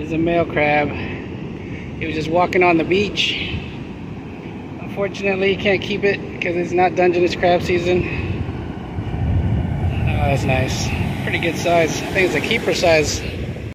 is a male crab. He was just walking on the beach. Unfortunately, he can't keep it because it's not Dungeness crab season. Oh, that's nice. Pretty good size. I think it's a keeper size.